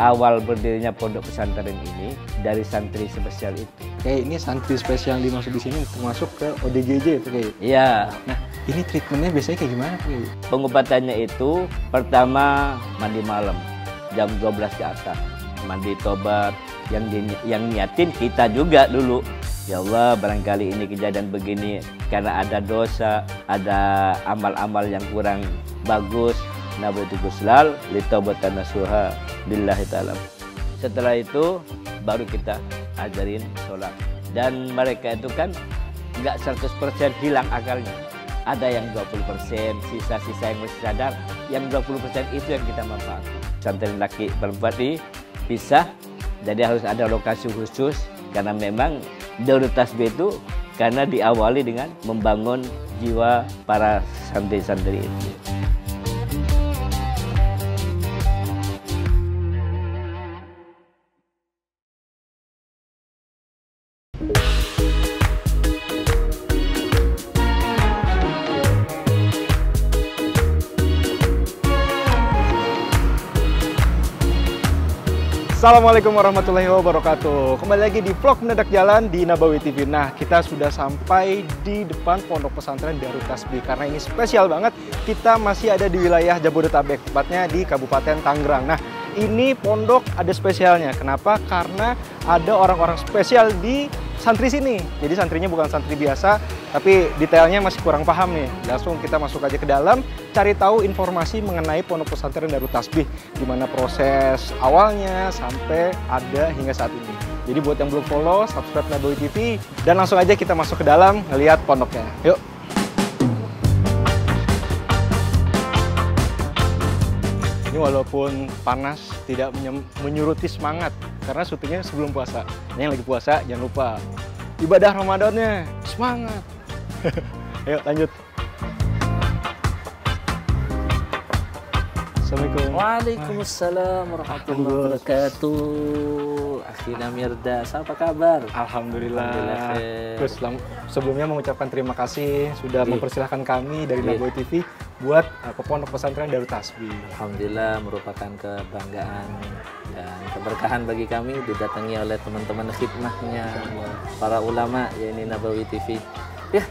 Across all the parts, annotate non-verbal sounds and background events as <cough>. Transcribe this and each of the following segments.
awal berdirinya pondok pesantren ini dari santri spesial itu. Kayak ini santri spesial yang dimaksud di sini termasuk ke ODGJ itu kayak. Iya, Nah, ini treatmentnya biasanya kayak gimana kayak? pengobatannya itu pertama mandi malam jam 12 ke atas. Mandi tobat yang di, yang niatin kita juga dulu. Ya Allah, barangkali ini kejadian begini karena ada dosa, ada amal-amal yang kurang bagus. Nabatu guslal litobatan nasuha billahi ta'ala. Setelah itu baru kita ajarin sholat. Dan mereka itu kan nggak 100% hilang akalnya. Ada yang 20%, sisa-sisa yang masih sadar, yang 20% itu yang kita manfaatkan. Santri laki perempuan ini pisah, jadi harus ada lokasi khusus karena memang Darut Tasbih itu karena diawali dengan membangun jiwa para santri-santri itu. Assalamualaikum warahmatullahi wabarakatuh. Kembali lagi di vlog mendadak jalan di Nabawi TV. Nah, kita sudah sampai di depan Pondok Pesantren Darut Tasbih karena ini spesial banget. Kita masih ada di wilayah Jabodetabek, tepatnya di Kabupaten Tangerang. Nah, ini pondok ada spesialnya. Kenapa? Karena ada orang-orang spesial di santri sini. Jadi santrinya bukan santri biasa, tapi detailnya masih kurang paham nih. Langsung kita masuk aja ke dalam, cari tahu informasi mengenai Pondok Pesantren Darut Tasbih, di mana proses awalnya sampai ada hingga saat ini. Jadi buat yang belum follow, subscribe Nabawi TV, dan langsung aja kita masuk ke dalam, ngelihat pondoknya. Yuk! Walaupun panas, tidak menyuruti semangat, karena syutingnya sebelum puasa. Ini yang lagi puasa, jangan lupa ibadah Ramadannya, semangat! <laughs> Ayo lanjut. Assalamualaikum. Waalaikumsalam warahmatullahi wabarakatuh. Akhina Mirdas, apa kabar? Alhamdulillah. Alhamdulillah. Terus sebelumnya mengucapkan terima kasih sudah Iya. mempersilahkan kami dari Iya. Naboy TV buat uh, ke Pondok Pesantren Darut Tasbih. Alhamdulillah merupakan kebanggaan dan keberkahan bagi kami didatangi oleh teman-teman khidmahnya para ulama yaitu Nabawi TV. Ya,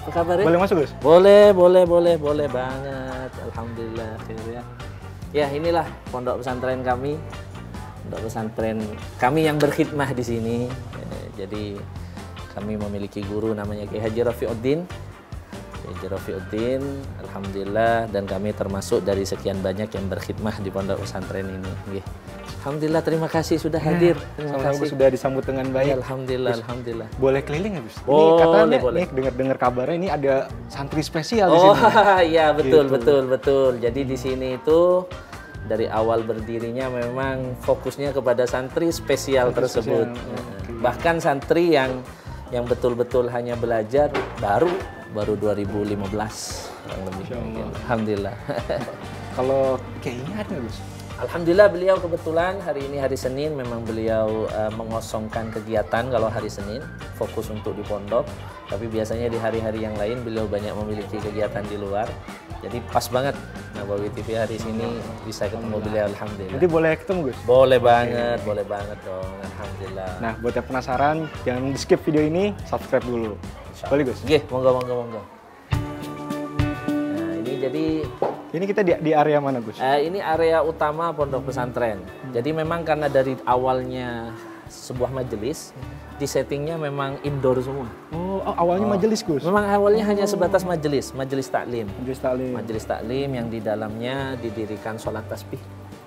apa kabar ya? Boleh masuk, Gus? Boleh, boleh, boleh, boleh banget. Alhamdulillah, khair ya. Inilah pondok pesantren kami. Pondok pesantren kami yang berkhidmah di sini. Eh, Jadi kami memiliki guru namanya Kiai Haji Rafiuddin. Kiai Haji Rafiuddin, alhamdulillah dan kami termasuk dari sekian banyak yang berkhidmah di pondok pesantren ini. Alhamdulillah, terima kasih sudah hadir. Terima Gus kasih. sudah disambut dengan Ya, baik. alhamdulillah, alhamdulillah. Boleh keliling nggak, Gus? ini Boleh, katanya boleh. nih dengar-dengar kabarnya ini ada santri spesial di Oh sini. <laughs> iya betul Gitu. betul betul. Jadi di sini itu dari awal berdirinya memang fokusnya kepada santri spesial tersebut. spesial, Nah, Bahkan santri yang yang betul-betul hanya belajar baru baru 2015 kurang lebih. Allah. Alhamdulillah. <laughs> Kalau kayaknya ada, Gus. Alhamdulillah beliau kebetulan hari ini hari Senin memang beliau eh, mengosongkan kegiatan kalau hari Senin fokus untuk di pondok. Tapi biasanya di hari-hari yang lain beliau banyak memiliki kegiatan di luar. Jadi pas banget Nabawi TV hari ini bisa ketemu beliau Alhamdulillah. Nanti boleh ketemu, Gus? boleh banget boleh banget dong Alhamdulillah. Nah, buat yang penasaran, jangan di skip video ini, subscribe dulu. Boleh, Gus? Oke monggo monggo monggo jadi Ini kita di, di area mana, Gus? Eh, ini area utama pondok pesantren. Jadi memang karena dari awalnya sebuah majelis, di settingnya memang indoor semua. Oh, oh, awalnya majelis, Gus. Memang awalnya hanya sebatas majelis, majelis taklim. Majelis taklim. Majelis taklim yang di dalamnya didirikan sholat tasbih.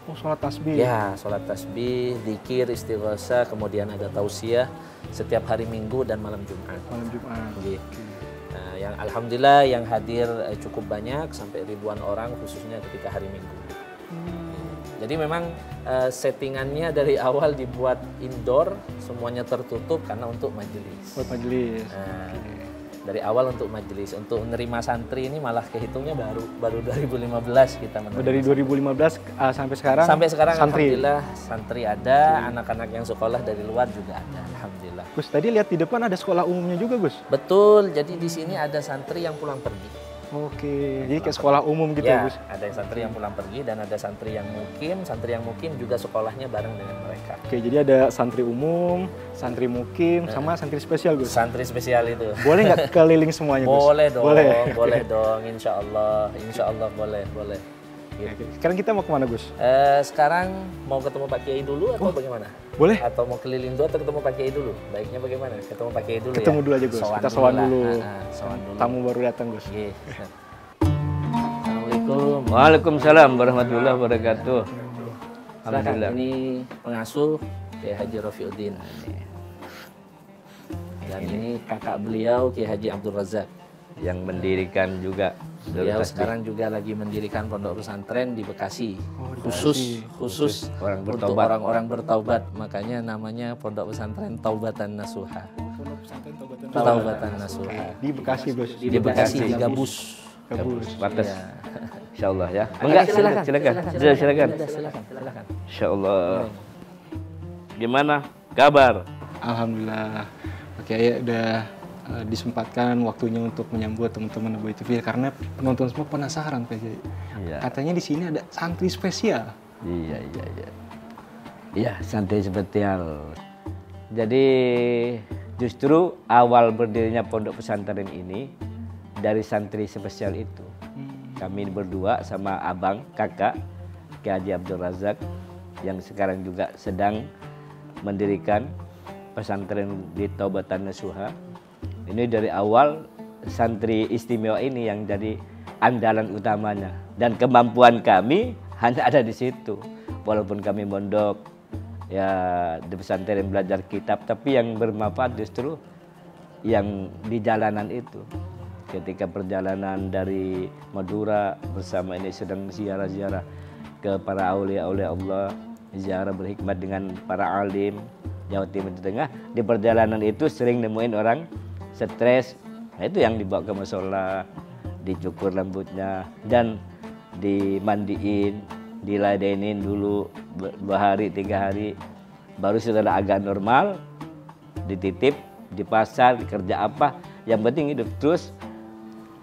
Oh, sholat tasbih. Ya, sholat tasbih, dikir, istighosa, kemudian ada tausiah setiap hari Minggu dan malam Jumat. Malam Jumat. Nggih. Nah, yang alhamdulillah yang hadir eh, cukup banyak sampai ribuan orang khususnya ketika hari Minggu. Jadi memang eh, settingannya dari awal dibuat indoor, semuanya tertutup karena untuk majelis. Buat majelis. Nah, dari awal untuk majelis, untuk menerima santri ini malah kehitungnya baru baru 2015 kita menerima. Dari 2015 uh, sampai sekarang Sampai sekarang santri. alhamdulillah santri ada, anak-anak yang sekolah dari luar juga ada, alhamdulillah. Gus, tadi lihat di depan ada sekolah umumnya juga, Gus. Betul, jadi di sini ada santri yang pulang pergi. Oke, jadi kayak sekolah umum gitu ya, ya Gus? ada yang santri yang pulang pergi dan ada santri yang mukim santri yang mukim juga sekolahnya bareng dengan mereka Oke, jadi ada santri umum, santri mukim, sama santri spesial Gus. santri spesial itu Boleh nggak keliling semuanya Gus? boleh dong Boleh. boleh dong insya Allah insya Allah boleh boleh gitu. Sekarang kita mau ke mana Gus? Eh, sekarang mau ketemu Pak Kiai dulu atau bagaimana? Boleh. Atau mau keliling dulu atau ketemu Pak Kiai dulu? Baiknya bagaimana? Ketemu Pak Kiai dulu ya? Ketemu dulu aja Gus. Sowan kita sowan lah. dulu. Ah, ah, sowan dulu. Tamu baru datang Gus. Oke. Assalamualaikum. Waalaikumsalam warahmatullahi wabarakatuh. Alhamdulillah. ini pengasuh Kiai Haji Rafiuddin. Dan ini kakak beliau Kiai Haji Abdul Razak. Yang mendirikan juga Beliau sekarang juga lagi mendirikan pondok pesantren di Bekasi. Oh, di khusus khusus Orang untuk orang-orang bertaubat. Makanya namanya pondok pesantren Taubatan Nasuha. Taubatan Nasuha. Di Bekasi Gus. Di Bekasi di Gabus. Gabus. Batas. Iya. Insya Allah ya. Enggak, silakan, silakan, silakan, silakan. Silakan, silakan, silakan. Insya Allah. Gimana kabar? Alhamdulillah. Oke, ya udah eh, disempatkan waktunya untuk menyambut teman-teman Nabawi TV karena penonton semua penasaran Pak Kiai. Iya. Katanya di sini ada santri spesial. Iya, iya, iya. Iya, santai spesial. Jadi justru awal berdirinya pondok pesantren ini dari santri spesial itu. Kami berdua sama abang, kakak, Ki Haji Abdul Razak yang sekarang juga sedang mendirikan pesantren di Taubatan Nasuha. Ini dari awal santri istimewa ini yang jadi andalan utamanya dan kemampuan kami <laughs> hanya ada di situ. Walaupun kami mondok ya di pesantren belajar kitab tapi yang bermanfaat justru yang di jalanan itu. Ketika perjalanan dari Madura bersama ini sedang ziarah-ziarah ke para aulia-aulia Allah, ziarah berhikmat dengan para alim Jawa Timur Tengah. Di perjalanan itu sering nemuin orang stres, nah, itu yang dibawa ke musola, dicukur rambutnya dan dimandiin, diladenin dulu dua hari tiga hari, baru setelah agak normal dititip di pasar kerja apa. Yang penting hidup terus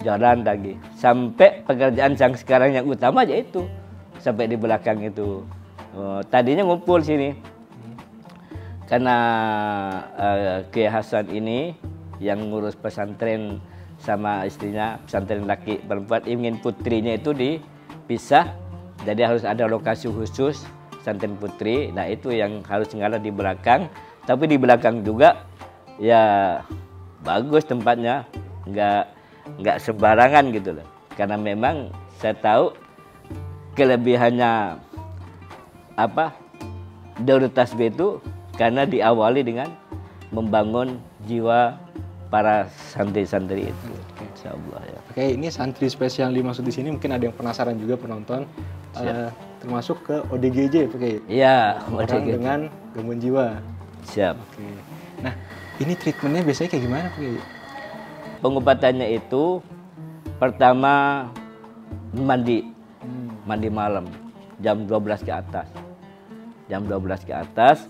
jalan lagi. Sampai pekerjaan yang sekarang yang utama aja itu sampai di belakang itu. Oh, tadinya ngumpul sini. Karena eh, Kiai Hasan ini yang ngurus pesantren sama istrinya pesantren laki perempuan ingin putrinya itu dipisah. Jadi harus ada lokasi khusus pesantren putri. Nah itu yang harus ngalah di belakang. Tapi di belakang juga ya bagus tempatnya. Nggak nggak sembarangan gitu loh. Karena memang saya tahu kelebihannya apa Darul Tasbih itu karena diawali dengan membangun jiwa para santri-santri itu. Insya Allah ya. Oke, ini santri spesial yang dimaksud di sini mungkin ada yang penasaran juga penonton. Eh, termasuk ke ODGJ Pak Kiai. Iya, Orang ODGJ. dengan gangguan jiwa. siap. Oke. Nah, ini treatmentnya biasanya kayak gimana Pak Kiai? Pengobatannya itu pertama mandi, mandi malam jam 12 ke atas. Jam 12 ke atas,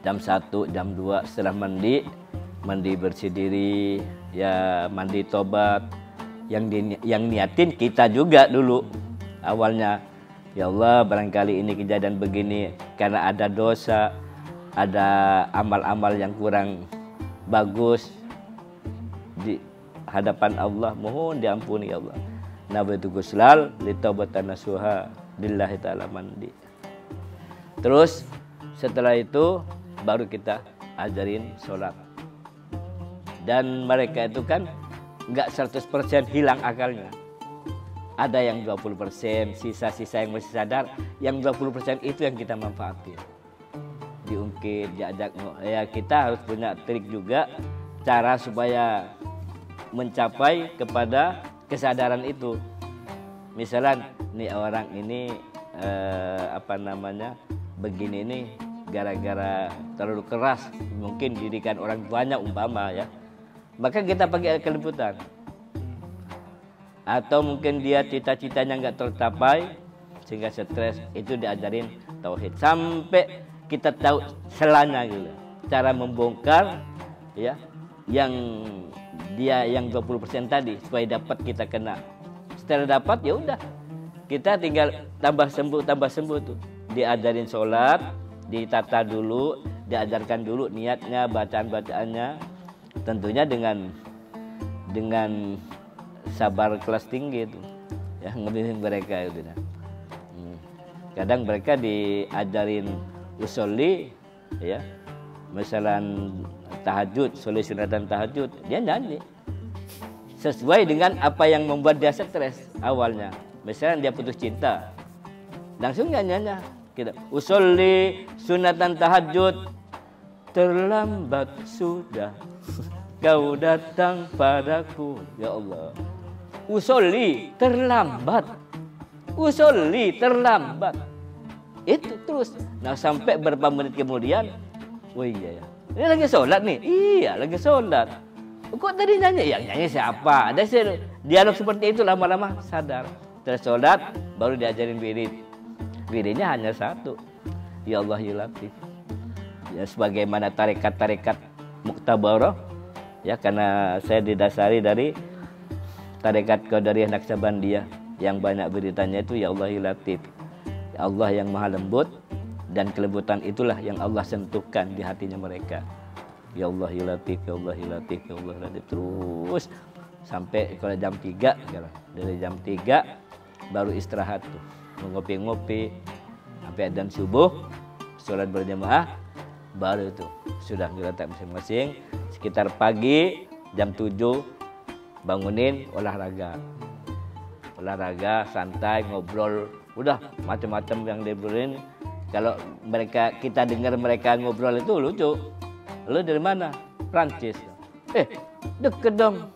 jam 1, jam 2 setelah mandi, mandi bersih diri, ya mandi tobat. Yang di, yang niatin kita juga dulu awalnya. Ya Allah, barangkali ini kejadian begini karena ada dosa, ada amal-amal yang kurang bagus di hadapan Allah mohon diampuni ya Allah. Nabi itu guslal li taubatan nasuha lillahi ta'ala mandi. Terus setelah itu baru kita ajarin sholat. Dan mereka itu kan nggak 100% hilang akalnya. Ada yang 20%, sisa-sisa yang masih sadar, yang 20% itu yang kita manfaatin. Diungkit, diajak, ya kita harus punya trik juga cara supaya mencapai kepada kesadaran itu. Misalnya nih orang ini eh, apa namanya begini nih gara-gara terlalu keras mungkin didikan orang tuanya umpama ya maka kita pakai keliputan atau mungkin dia cita-citanya nggak tercapai sehingga stres itu diajarin tauhid sampai kita tahu selanya gitu cara membongkar ya yang dia yang 20% tadi supaya dapat kita kena. Setelah dapat ya udah. Kita tinggal tambah sembuh tambah sembuh tuh. Diajarin sholat, ditata dulu, diajarkan dulu niatnya, bacaan-bacaannya. Tentunya dengan dengan sabar kelas tinggi itu. Ya, ngebimbing mereka itu. Hmm. Kadang mereka diajarin usolli ya. Misalnya tahajud, soleh sunatan tahajud, dia nyanyi. Sesuai dengan apa yang membuat dia stres awalnya. Misalnya dia putus cinta, langsung nyanyinya kita usolli sunatan tahajud terlambat sudah kau datang padaku ya Allah usolli terlambat usolli terlambat itu terus nah sampai berapa menit kemudian oh iya ya ini lagi sholat nih. Iya, lagi sholat. Kok tadi nyanyi? Yang nyanyi siapa? Ada dialog seperti itu lama-lama sadar. Terus sholat, baru diajarin wirid. Wiridnya hanya satu. Ya Allah ya Latif. Ya sebagaimana tarekat-tarekat muktabaroh. Ya karena saya didasari dari tarekat Qadariyah Naksabandiyah. Yang banyak beritanya itu ya Allah Latif. Ya Allah yang maha lembut, dan kelembutan itulah yang Allah sentuhkan di hatinya mereka. Ya Allah Latif. Ya Allah Latif. Ya Allah Latif. Terus sampai kalau jam 3 dari jam 3 baru istirahat tuh. Ngopi-ngopi sampai dan subuh sholat berjamaah baru itu sudah tak masing-masing sekitar pagi jam 7 bangunin olahraga olahraga santai ngobrol udah macam-macam yang diberiin kalau mereka kita dengar mereka ngobrol itu lucu. Lu dari mana? Prancis. Eh, deket dong.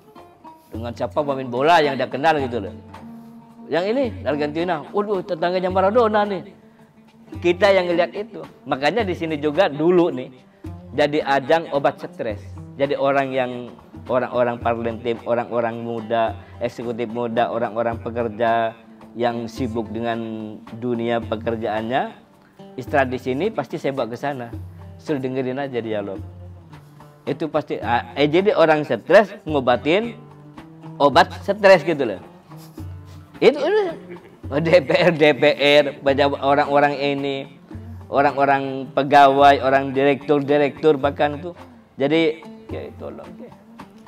Dengan siapa pemain bola yang dia kenal gitu loh. Yang ini Argentina. Waduh, tetangganya Maradona nih. Kita yang ngeliat itu. Makanya di sini juga dulu nih jadi ajang obat stres. Jadi orang yang orang-orang parlentim, orang-orang muda, eksekutif muda, orang-orang pekerja yang sibuk dengan dunia pekerjaannya istirahat di sini pasti saya bawa ke sana. Suruh dengerin aja dialog. Itu pasti ah, eh, jadi orang stres ngobatin obat stres gitu loh. Itu, itu. DPR DPR banyak orang-orang ini orang-orang pegawai orang direktur direktur bahkan itu jadi ya tolong ya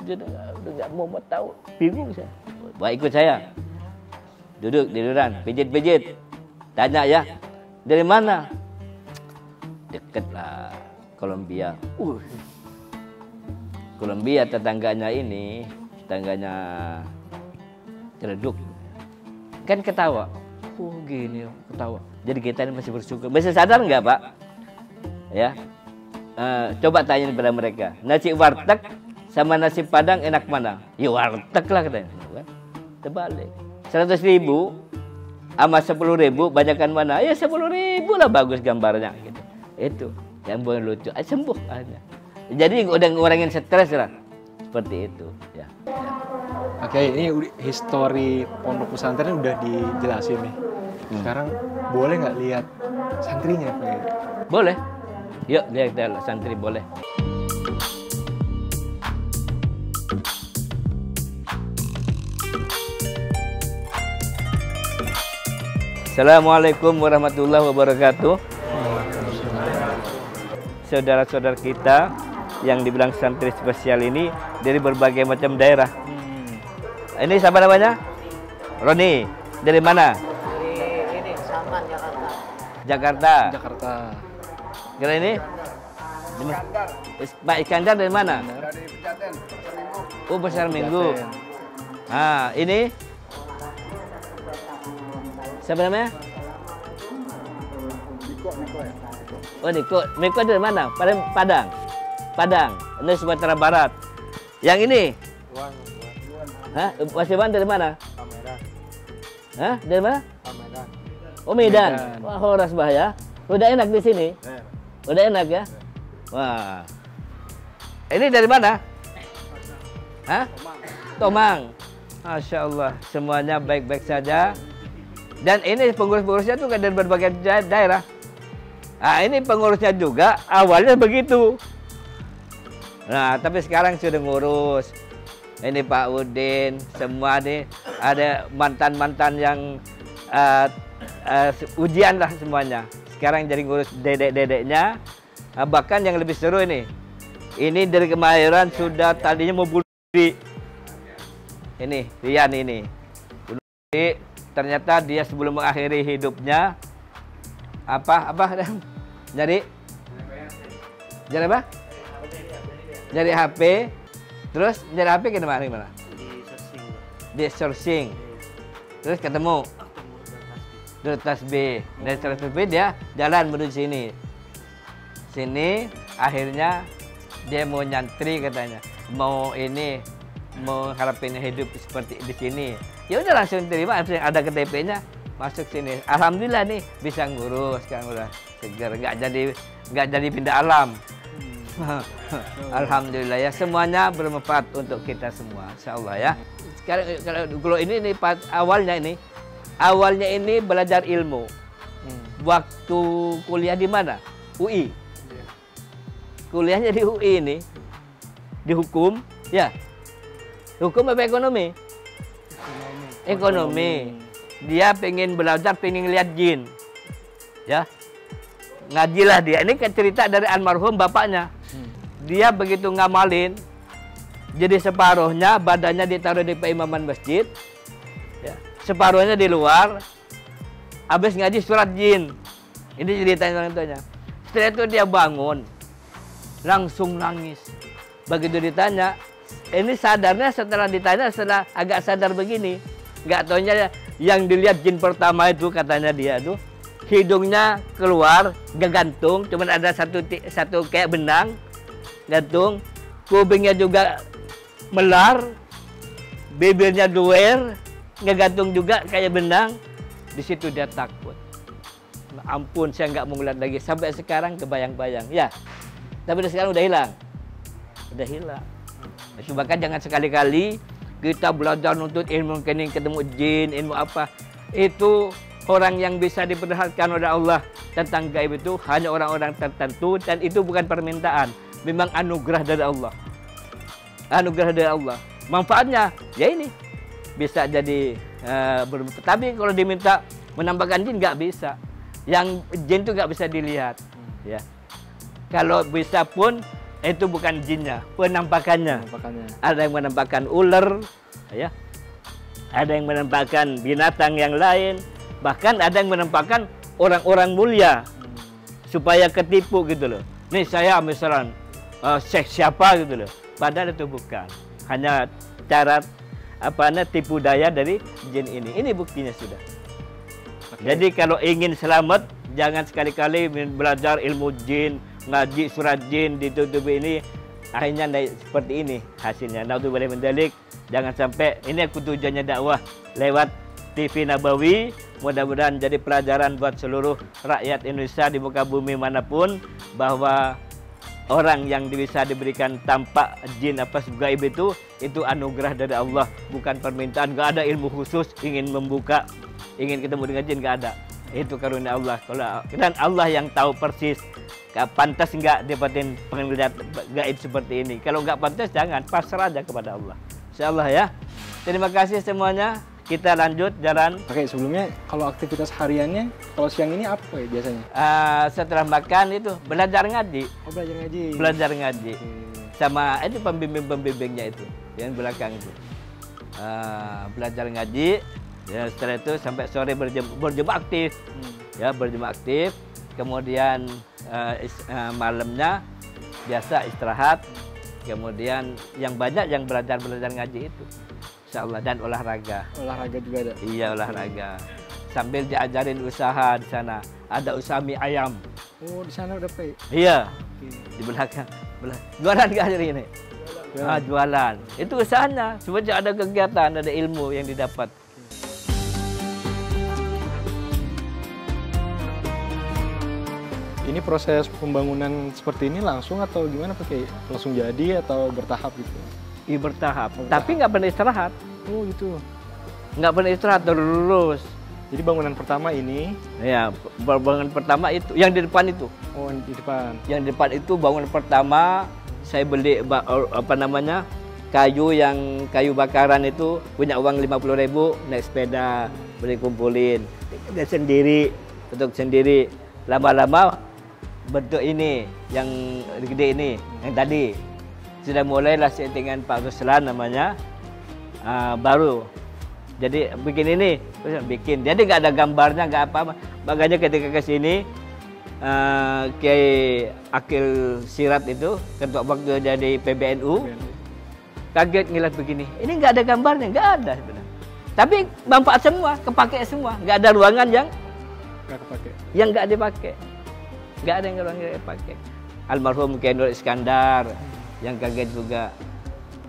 udah nggak mau mau tahu bingung saya baik ikut saya duduk di duran pijit pijit tanya ya dari mana? Deket lah, Kolombia. Uh. Kolombia tetangganya ini, tetangganya Celeduk. Kan ketawa. Oh gini, ketawa. Jadi kita ini masih bersyukur. Masih sadar nggak Pak? Ya, uh, coba tanya kepada mereka. Nasi warteg sama nasi padang enak mana? Ya warteg lah katanya. Terbalik. Seratus ribu sama sepuluh ribu banyakkan mana ya sepuluh ribu lah bagus gambarnya gitu itu yang boleh lucu eh, sembuh aja jadi udah ngurangin stres lah seperti itu ya oke ini histori pondok pesantren udah dijelasin nih hmm. sekarang boleh nggak lihat santrinya pak boleh yuk lihat santri boleh Assalamualaikum warahmatullahi wabarakatuh. Saudara-saudara kita yang dibilang santri spesial ini dari berbagai macam daerah. Hmm. Ini siapa namanya? Roni. Dari mana? Jakarta. Jakarta. Kira ini? Iskandar. Pak Iskandar dari mana? Dari Pejaten, Oh, Besar Minggu. Ah, ini Siapa namanya? Oh Niko, Niko dari mana? Padang, Padang, Padang. Ini Sumatera Barat. Yang ini? Wan, Hah? Mas Iwan dari mana? Medan. Hah? Dari mana? Medan. Oh Medan. Medan. Wah, horas bahaya. Udah enak di sini? Ya. Udah enak ya? ya? Wah. Ini dari mana? Hah? Tomang. Tomang. Masya Allah, semuanya baik-baik saja. Dan ini pengurus-pengurusnya tuh dari berbagai daerah. Nah, ini pengurusnya juga awalnya begitu. Nah, tapi sekarang sudah ngurus. Ini Pak Udin, semua nih ada mantan-mantan yang eh, eh, ujian lah semuanya. Sekarang jadi ngurus dedek-dedeknya. Ah, bahkan yang lebih seru ini. Ini dari kemahiran sudah tadinya mau bunuh diri. Ini, Rian ini. Bunuh diri. Ternyata dia sebelum mengakhiri hidupnya apa apa <laughs> jadi jadi apa? Jadi HP. Terus jadi HP ke mana gimana? Di sourcing. Terus ketemu dari tasbih. Dari tasbih dia jalan menuju sini. Sini akhirnya dia mau nyantri katanya. Mau ini mau harapin hidup seperti di sini. Ya udah langsung terima ada KTP-nya masuk sini. Alhamdulillah nih bisa ngurus sekarang udah segar nggak jadi nggak jadi pindah alam. <laughs> Alhamdulillah ya semuanya bermanfaat untuk kita semua, insya Allah ya. Sekarang kalau ini ini awalnya ini awalnya ini belajar ilmu. Waktu kuliah di mana? UI. Kuliahnya di UI ini di hukum, ya. Hukum apa ekonomi? Ekonomi. Dia pengen belajar, pengen lihat jin. Ya. Ngajilah dia. Ini kan cerita dari almarhum bapaknya. Dia begitu ngamalin, jadi separuhnya badannya ditaruh di peimaman masjid, separuhnya di luar. Habis ngaji surat jin. Ini ceritanya orang tuanya. Setelah itu dia bangun, langsung nangis. Begitu ditanya, ini sadarnya setelah ditanya setelah agak sadar begini. Nggak taunya yang dilihat jin pertama itu katanya dia tuh hidungnya keluar gantung cuman ada satu satu kayak benang gantung kupingnya juga melar bibirnya duer ngegantung juga kayak benang. Di situ dia takut. Ampun saya nggak mau ngeliat lagi. Sampai sekarang kebayang-bayang. Ya tapi sekarang udah hilang. Udah hilang. Itu bahkan jangan sekali-kali kita belajar nuntut ilmu kening ketemu jin ilmu apa. Itu orang yang bisa diperlihatkan oleh Allah tentang gaib itu. Hanya orang-orang tertentu dan itu bukan permintaan. Memang anugerah dari Allah. Anugerah dari Allah. Manfaatnya ya ini bisa jadi ber- tapi kalau diminta menambahkan jin nggak bisa. Yang jin itu nggak bisa dilihat ya. Kalau bisa pun itu bukan jinnya penampakannya. Makanya. ada yang menampakkan ular ya. Ada yang menampakkan binatang yang lain. Bahkan ada yang menampakkan orang-orang mulia supaya ketipu gitu loh. Nih saya misalnya eh, syekh siapa gitu loh. Padahal itu bukan. Hanya cara apa namanya tipu daya dari jin ini ini buktinya sudah jadi kalau ingin selamat jangan sekali-kali belajar ilmu jin, ngaji surat jin ditutupi ini akhirnya naik seperti ini hasilnya. Naudzubillah min dzalik. Jangan sampai ini aku tujuannya dakwah lewat TV Nabawi. Mudah-mudahan jadi pelajaran buat seluruh rakyat Indonesia di muka bumi mana pun bahwa orang yang bisa diberikan tampak jin apa gaib itu itu anugerah dari Allah bukan permintaan. Gak ada ilmu khusus ingin membuka ingin ketemu dengan jin gak ada. Itu karunia Allah. Dan Allah yang tahu persis gak pantas nggak dapetin penglihat gaib seperti ini. Kalau nggak pantas jangan pasrah aja kepada Allah. Insya Allah ya. Terima kasih semuanya kita lanjut jalan Oke, sebelumnya kalau aktivitas hariannya, kalau siang ini apa ya biasanya? Ah, setelah makan itu belajar ngaji Oh, belajar ngaji. belajar ngaji Oke. sama itu pembimbing-pembimbingnya itu yang belakang itu Ah, belajar ngaji ya setelah itu sampai sore berjem, berjemaah aktif Hmm. ya berjemaah aktif kemudian eh, is- eh, malamnya biasa istirahat kemudian yang banyak yang belajar belajar ngaji itu Insya Allah dan olahraga. Olahraga juga ada. iya olahraga. Sambil diajarin usaha di sana. Ada usaha mie ayam. Oh, di sana udah pay. iya. Oke. di belakang. Belah- jualan nggak hari ini? Ah, jualan. Itu usahanya. Sebenarnya ada kegiatan ada ilmu yang didapat. Ini proses pembangunan seperti ini langsung atau gimana pakai langsung jadi atau bertahap gitu? Ih, bertahap. Oh, tapi nggak pernah istirahat. Oh gitu. nggak pernah istirahat terus Jadi bangunan pertama ini, ya bangunan pertama itu yang di depan itu. Oh di depan. yang di depan itu bangunan pertama saya beli apa namanya kayu yang kayu bakaran itu punya uang 50.000 ribu naik sepeda beli kumpulin. Dia sendiri bentuk sendiri. Lama-lama bentuk ini yang gede ini yang tadi sudah mulailah settingan Pak Ruslan namanya. Ah, baru. Jadi bikin ini terus bikin. Jadi nggak ada gambarnya nggak apa makanya ketika ke sini eh, Kiai Akil Sirat itu ketua waktu jadi PBNU kaget ngeliat begini. Ini nggak ada gambarnya nggak ada sebenarnya. Tapi manfaat semua kepake semua. Nggak ada ruangan yang Nggak kepake. yang nggak dipakai. Nggak ada yang ruangan yang dipakai. Almarhum Kiai Nur Iskandar yang kaget juga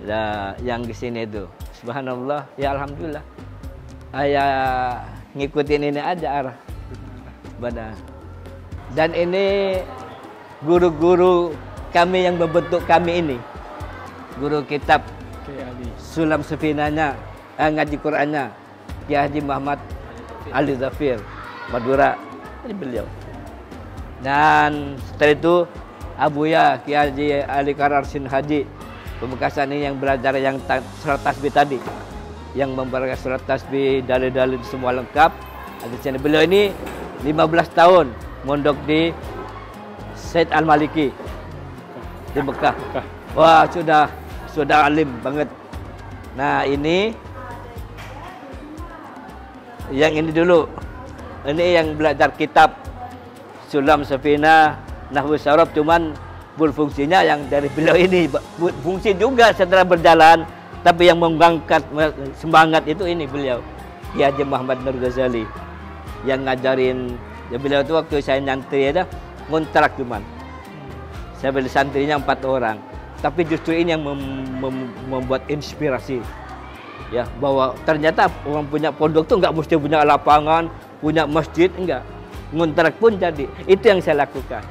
Nah, yang di sini itu. Subhanallah ya alhamdulillah. Saya ngikutin ini aja arah pada dan ini guru-guru kami yang membentuk kami ini. Guru kitab sulam sefinanya eh, ngaji Qurannya Kiai Haji Muhammad Ali Zafir Madura. Ini beliau. Dan setelah itu Abuya Kiai Ali Kararsin Haji. Pemekasan ini yang belajar yang surat tasbih tadi. Yang membaca surat tasbih dalil-dalil semua lengkap. Sini beliau ini 15 tahun mondok di Said Al Maliki di Mekah. Wah sudah sudah alim banget. Nah ini yang ini dulu. Ini yang belajar kitab Sulam Safina Nahwu Sarab cuman berfungsinya yang dari beliau ini fungsi juga setelah berjalan tapi yang mengangkat semangat itu ini beliau Ki Haji Muhammad Nur Ghazali yang ngajarin ya beliau itu waktu saya nyantri ada ngontrak cuman. Saya beli santrinya empat orang tapi justru ini yang mem- mem- membuat inspirasi. Ya bahwa ternyata orang punya pondok tuh nggak mesti punya lapangan punya masjid enggak. Ngontrak pun jadi itu yang saya lakukan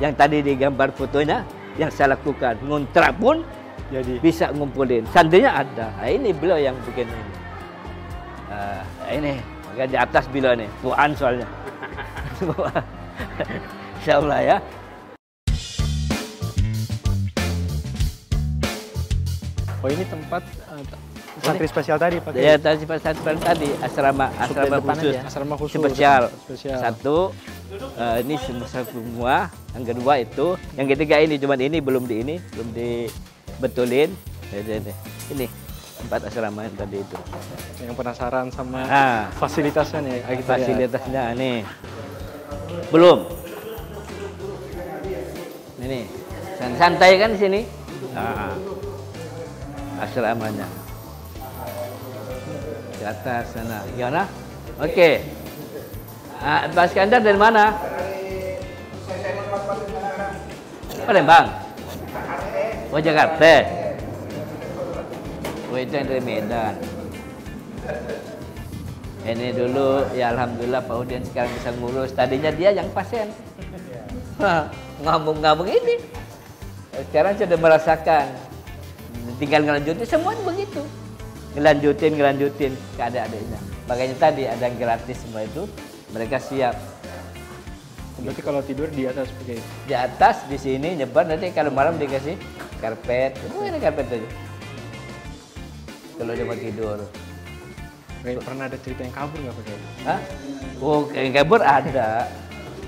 yang tadi di gambar fotonya yang saya lakukan ngontrak pun Jadi? bisa ngumpulin. Santrinya ada. Nah, ini beliau yang bikin ini. Ah, ini maka di atas beliau nih tuan soalnya. <laughs> Insya Allah ya. Oh ini tempat santri spesial tadi Pak. ya tadi pas tadi asrama asrama khusus aja. Asrama khusus. spesial. Spesial. Satu eh, ini semua semua. Yang kedua itu, yang ketiga ini cuman ini belum di ini, belum dibetulin. Ini, ini, ini tempat asrama yang tadi itu. Yang penasaran sama Nah, fasilitasnya nih, ayo kita lihat. fasilitasnya ini belum. Ini san- santai kan di sini. Nah, asramanya di atas sana. Gimana? Oke. Ah, Pak Iskandar dari mana? Palembang. Oh Jakarta. Oh itu yang dari Medan. Ini dulu ya alhamdulillah Pak Udin sekarang bisa ngurus. Tadinya dia yang pasien. Ngomong-ngomong ini. Sekarang sudah merasakan. Tinggal ngelanjutin semuanya begitu. Ngelanjutin, ngelanjutin ke adik-adiknya. Makanya tadi ada yang gratis semua itu. Mereka siap Berarti kalau tidur di atas pakai di atas di sini nyebar nanti kalau malam dikasih karpet oh ini karpet aja kalau dia mau tidur Kayak pernah ada cerita yang kabur nggak pakai? Hah? oh yang kabur ada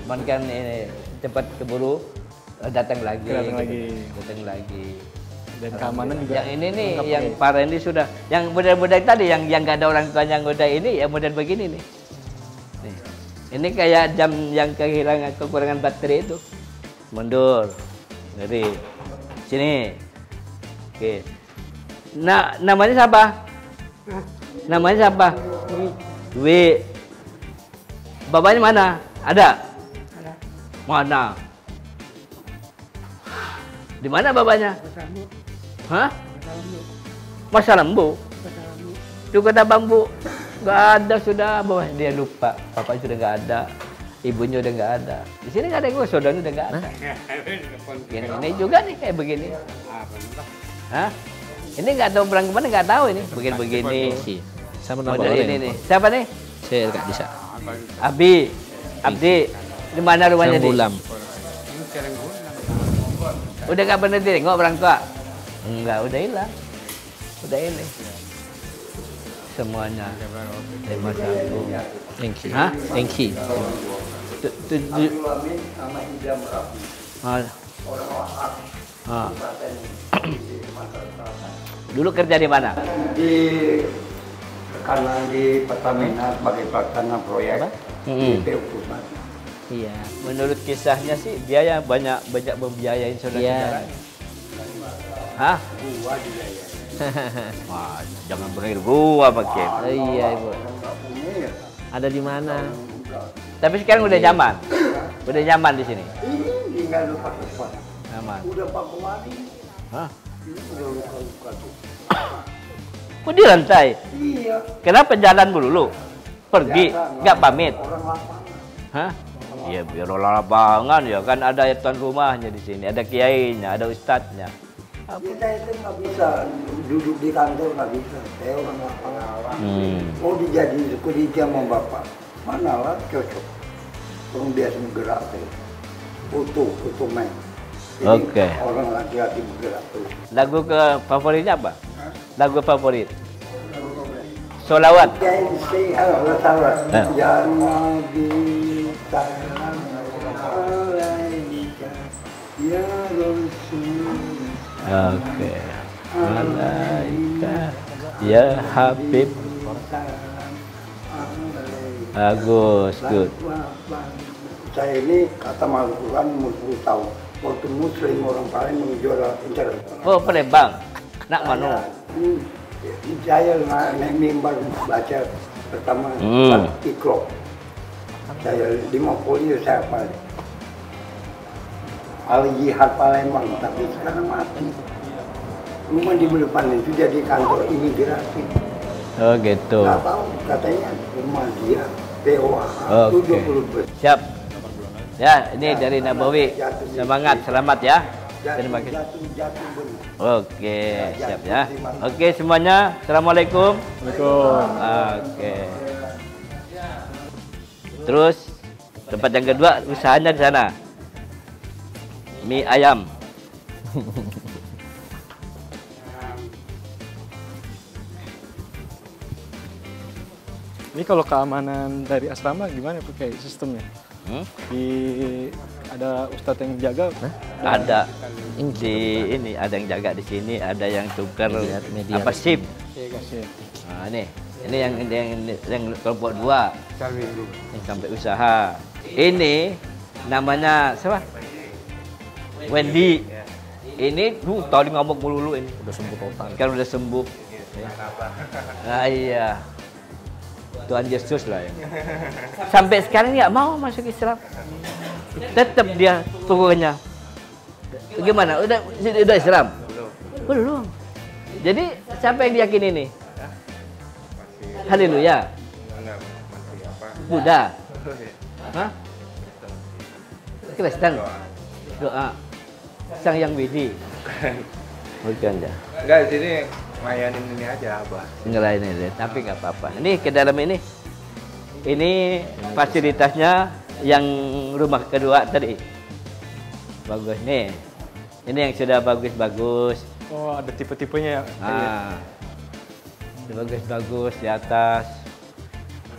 cuman kan ini cepat keburu eh, datang lagi Datang gitu. lagi. datang lagi Dan keamanan juga. yang ini nih lengkap yang pakai. parah ini sudah yang model-model tadi yang yang nggak ada orang tua yang udah ini ya model begini nih. Nih ini kayak jam yang kehilangan kekurangan baterai itu. Mundur. Dari sini. Oke. Nah namanya siapa? Namanya siapa? Dwi. Bapaknya mana? Ada? Mana? Di mana bapaknya Hah? Masa lembu? Di kota bambu. Gak ada sudah. Bahwa dia lupa. Bapak sudah gak ada. Ibunya udah gak ada. Di sini gak ada gue. Saudaranya udah gak ada. Ini, ini juga nih kayak begini. Hah? Ini nggak tahu berang ke mana nggak tahu ini. Begini-begini. Sama Model ini nih. Siapa nih? Saya nggak bisa. Abi. Abdi. Di mana rumahnya di? Bulam. Udah gak pernah tengok orang tua? Enggak, udah hilang. Udah ini. Semuanya. Lima satu. Thank you. Hah? Thank you. Tu- tujuh. Ah. Ah. Dulu kerja di mana? di karena di Pertamina sebagai pelaksana proyek Mm-mm. di PU Pusat. Iya. Menurut kisahnya sih dia yang banyak banyak membiayain saudara-saudara. Iya. Hah? <laughs> Wah, jangan bener gua pakai. Oh, iya, Ibu. Ada di mana? Tapi sekarang udah nyaman. Udah nyaman di sini. Ini tinggal lupa-lupa. Nyaman. Udah Pak Kumari, Hah? ini udah luka-luka tuh. Kok di lantai? Iya. Kenapa jalan dulu? Pergi, nggak pamit. Orang lapangan. Hah? Iya, biar orang lapangan ya kan ada tuan rumahnya di sini, ada kiainya, ada ustadznya. Kita itu nggak bisa duduk di kantor nggak bisa. Saya orang lapangan. Hmm. Mau dijadi security sama bapak, mana lah cocok. Orang biasa bergerak tuh. Utuh, utuh main. Oke. orang laki-laki bergerak tuh. Lagu ke favoritnya apa? Lagu favorit? Solawat. Jangan. Eh. Ya Rasul. Oke. Malaika ya Habib. Bagus, good. Saya ini kata Al-Quran umur 10 tahun. Waktu muslim orang paling menjual internet. Oh, Palembang. Nak? Hmm, Saya naik mimbar baca pertama Hmm. ikro. Saya lima puluh saya hafal. Al Jihad Palembang, tapi sekarang mati. Rumah di depan itu jadi kantor imigrasi. Oh, gitu. Nggak tahu katanya rumah dia POA Oke. 70 bus. Siap. Ya, ini dari Nabawi. Semangat, selamat ya. Terima kasih. Jatuh jatuh benar. Oke, siap ya. Oke semuanya, assalamualaikum. Assalamualaikum. Oke. Terus tempat yang kedua usahanya di sana. Mie ayam. Ini kalau keamanan dari asrama gimana pakai sistemnya? Hmm? Di ada ustadz yang jaga? Ada di ini ada yang jaga di sini, ada yang tukar Mediat- mediat. apa sip. Oke. Nah, ini ini yang yang yang kelompok dua sampai usaha. Ini namanya siapa? Wendy. Ini lu tadi ngomong mulu ini. Udah sembuh total. Kan udah sembuh. Nah, iya. Tuhan Yesus lah ya. Sampai sekarang nggak mau masuk Islam. Tetap dia pokoknya. Gimana? Udah udah Islam? Belum. Jadi siapa yang diyakini nih? Haleluya. Buddha. Hah? Kristen. Doa. Sang Yang Widi. Bukan ya. Enggak, di sini layanin ini aja, Abah. ngelain ini, tapi nggak apa-apa. Ini ke dalam ini, ini fasilitasnya yang rumah kedua tadi. Bagus nih. Ini yang sudah bagus-bagus. Oh ada tipe-tipenya ya? Ah, bagus-bagus di atas.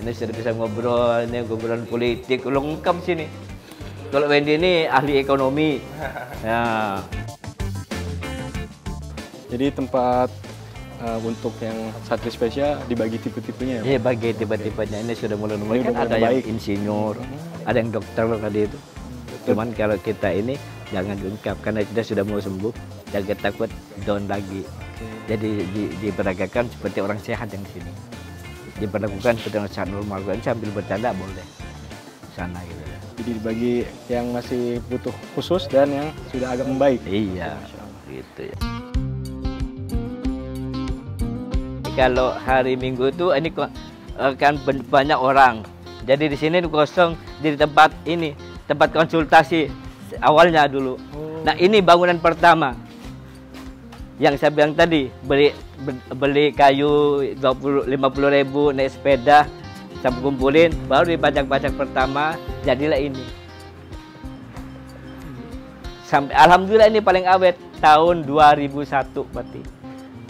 Ini sudah bisa ngobrol, ini ngobrolan politik, lengkap sini. Kalau Wendy ini ahli ekonomi. <laughs> Ya, Jadi tempat uh, untuk yang santri spesial dibagi tipe-tipenya ya? Iya bagi tiba-tibanya ini sudah mulai mulai Ini kan ada yang baik. insinyur, ada yang dokter tadi itu. Cuman kalau kita ini jangan lengkap karena kita sudah mau sembuh, jangan takut down lagi. Jadi di, diperagakan seperti orang sehat yang di sini. Diperlakukan seperti orang sehat normal, sambil bercanda boleh. Sana gitu. Jadi dibagi yang masih butuh khusus dan yang sudah agak membaik. Iya, gitu ya. Kalau hari Minggu itu ini akan ben- banyak orang. Jadi di sini kosong jadi tempat ini, tempat konsultasi awalnya dulu. Nah, ini bangunan pertama. Yang saya bilang tadi, beli be- beli kayu 20 50 ribu naik sepeda sampai kumpulin baru dipajak-pajak pertama jadilah ini. sampai alhamdulillah ini paling awet tahun 2001 berarti.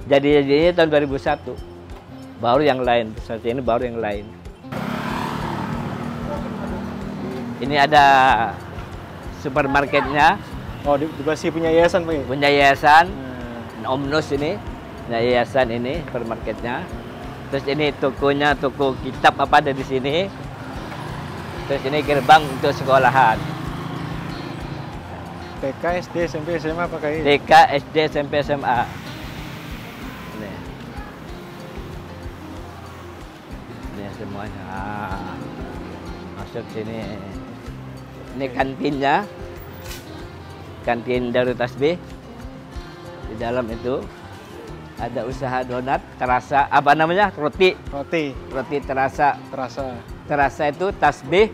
Jadi jadinya tahun 2001. Baru yang lain, seperti ini baru yang lain. Ini ada supermarketnya, Oh, di Basi punya yayasan, Pak. ya? punya yayasan, Nah, Omnus ini, nah yayasan ini supermarketnya. Terus ini tokonya toko kitab apa ada di sini. Terus ini gerbang untuk sekolahan. TK, SD, SMP, SMA apa kayak TK, SD, SMP, SMA. Ini. Ini semuanya. Ah. Masuk sini. Ini kantinnya. Kantin Darut Tasbih. Di dalam itu ada usaha donat terasa apa namanya? Roti. Roti, Roti terasa. terasa. Terasa itu tasbih.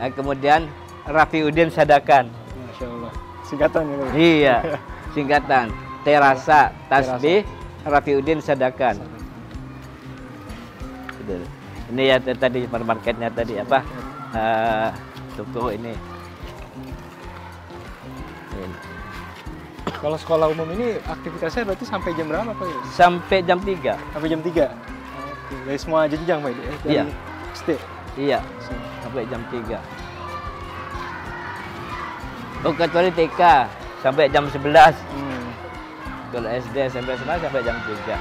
Nah, kemudian Rafiuddin Sadakan. Masya Allah. Singkatan ya. Iya, <laughs> singkatan. Terasa, tasbih, Rafiuddin Sadakan. Betul. Ini ya tadi supermarketnya tadi apa? Eh, toko ini. Ini. Kalau sekolah umum ini aktivitasnya berarti sampai jam berapa, Pak? ya? Sampai jam 3. Sampai jam 3? Oke, dari semua jenjang, Pak? ya? Dari Iya. SD? Iya, sampai jam 3. Oh, kecuali TK sampai jam 11. Hmm. Kalau SD sampai SMA sampai jam 3.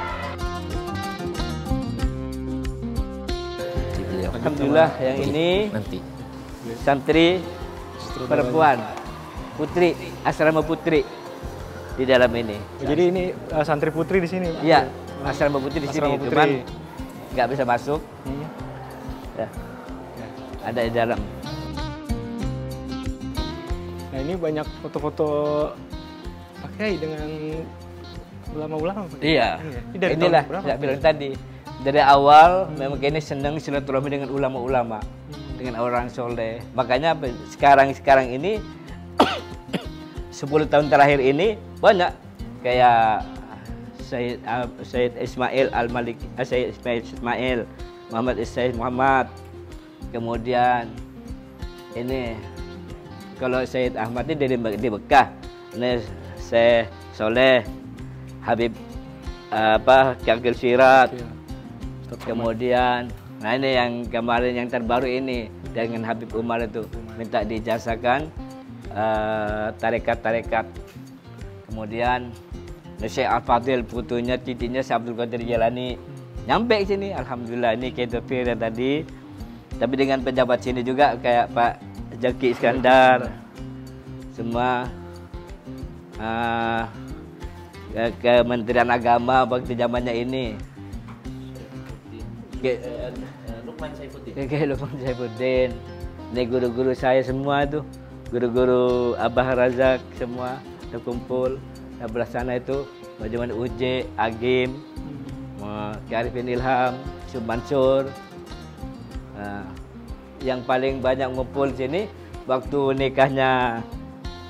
Alhamdulillah yang ini nanti. santri perempuan putri asrama putri di dalam ini. Jadi ini uh, santri putri di sini? Iya, asrama putri di sini, putri. cuman nggak bisa masuk. Hmm. Ya. Ada di dalam. Nah ini banyak foto-foto pakai dengan ulama-ulama. Pak? Iya. Ini dari Inilah saya bilang tadi. Dari awal memang kini senang silaturahmi dengan ulama-ulama, dengan orang soleh. Makanya apa, sekarang sekarang ini <coughs> 10 tahun terakhir ini banyak kayak Sayyid, uh, Sayyid Ismail Al Malik, uh, Sayyid Ismail, Ismail Muhammad Sayyid Muhammad. Kemudian ini kalau Sayyid Ahmad ini dari di Mekah. Ini Syekh Soleh Habib uh, apa Kagil Sirat. Iya. Kemudian, nah ini yang kemarin yang terbaru ini dengan Habib Umar itu minta dijasakan eh, tarekat-tarekat. Kemudian Syekh Al Fadil putunya titinya Syekh Abdul Qadir Jalani nyampe ke sini. Alhamdulillah ini kayak Fir yang tadi. Tapi dengan pejabat sini juga kayak Pak Jaki Iskandar, semua eh, ke Kementerian Agama waktu zamannya ini. Ke- Lukman Saifuddin. Kayak Lukman Saifuddin. Ini guru-guru saya semua tuh. Guru-guru Abah Razak semua terkumpul. Sebelah sana itu bagaimana Uje, Agim, uh, Arifin Ilham, Syub Mansur. Nah, yang paling banyak ngumpul sini waktu nikahnya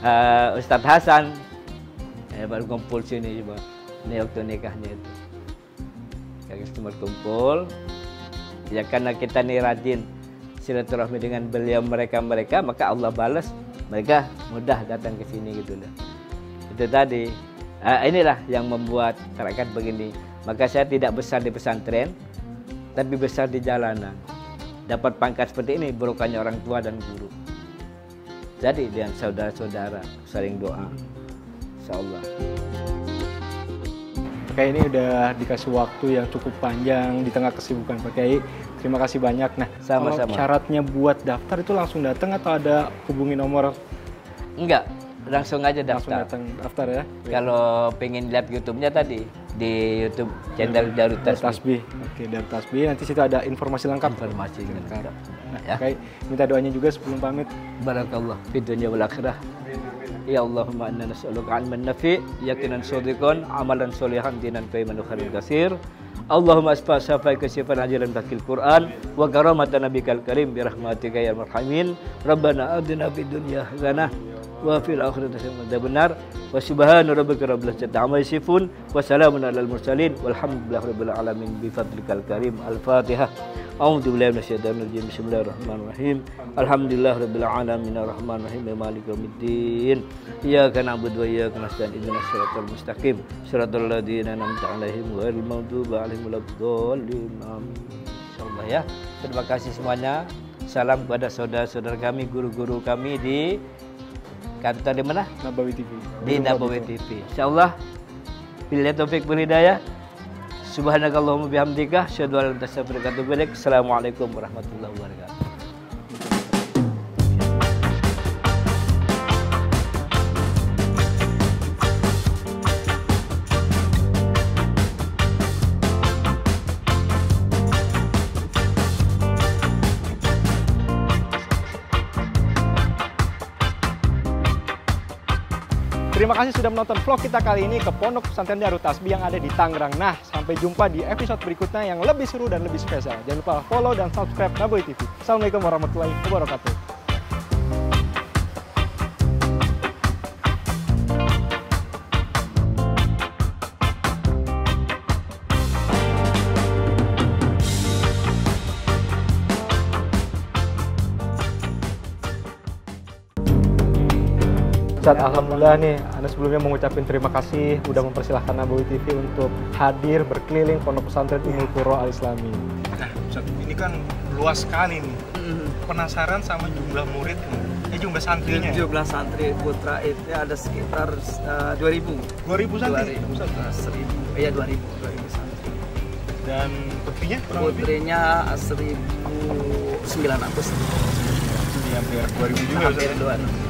uh, Ustadz Hasan. Eh, baru kumpul sini coba. Ini waktu nikahnya itu. Kami semua kumpul. Ya karena kita nih rajin silaturahmi dengan beliau mereka mereka maka Allah balas mereka mudah datang ke sini gitu loh. Itu tadi. Ah, inilah yang membuat masyarakat begini. Maka saya tidak besar di pesantren, tapi besar di jalanan. Dapat pangkat seperti ini berukannya orang tua dan guru. Jadi dengan saudara-saudara sering doa. Insya Allah. Pak ini udah dikasih waktu yang cukup panjang di tengah kesibukan Pak Kiai. Terima kasih banyak. Nah, Sama-sama. kalau syaratnya buat daftar itu langsung datang atau ada hubungi nomor Enggak, langsung aja langsung daftar. datang daftar ya? Kalau pengen lihat YouTube-nya tadi di YouTube channel Darut Tasbih. Tasbih. Oke, dari Tasbih nanti situ ada informasi lengkap. Informasi lengkap. Nah, Ya. Kiai, minta doanya juga sebelum pamit. Barakallah fi dunya wal akhirah. Ya Allahumma inna nas'aluka ilman nafi, yaqinan shadiqan, amalan sholihan, dinan qaiman wa khairan katsir. Allahumma asfa safai kasifan ajalan bakil Quran wa karamatan nabikal karim bi rahmatika ya marhamin. Rabbana atina fid dunya hasanah wa fil akhirati hasanah. Dan benar. Wa subhana rabbika rabbil izzati amma yasifun wa salamun alal mursalin. Walhamdulillahi rabbil alamin. Bi fadlikal karim. Al fatihah A'udzu billahi minasyaitonir rajim. Bismillahirrahmanirrahim. Alhamdulillahi rabbil alamin. Arrahmanirrahim. Maliki yaumiddin. Iyyaka na'budu wa iyyaka nasta'in. Ihdinas siratal mustaqim. Siratal ladzina an'amta 'alaihim ghairil maghdubi 'alaihim waladdallin. Amin. Insyaallah ya. Terima kasih semuanya. Salam kepada saudara-saudara kami guru-guru kami di kantor di mana Nabawi TV. di Nabawi TV. Insyaallah bila taufik berhidayah. Subhanakallahumma bihamdika asyhadu an la ilaha illa anta astaghfiruka wa atubu ilaik. Assalamualaikum warahmatullahi wabarakatuh. Terima kasih sudah menonton vlog kita kali ini ke Pondok Pesantren Darut Tasbih yang ada di Tangerang. Nah, sampai jumpa di episode berikutnya yang lebih seru dan lebih spesial. Jangan lupa follow dan subscribe Naboy TV. Assalamualaikum warahmatullahi wabarakatuh. Ustadz, Alhamdulillah nih, Anda sebelumnya mengucapkan terima kasih udah mempersilahkan Nabawi TV untuk hadir berkeliling Pondok Pesantren Umul Qura Al Islami. Nah, Ustadz, ini kan luas sekali nih. Penasaran sama jumlah murid, eh jumlah santrinya. 17 santri putra itu ada sekitar uh, 2000 2000 santri. 2000 Ustadz. 1000 iya 2000 2000 santri Dan putrinya putrinya 1900 Jadi hampir 2000 juga hampir Ustadz. 2000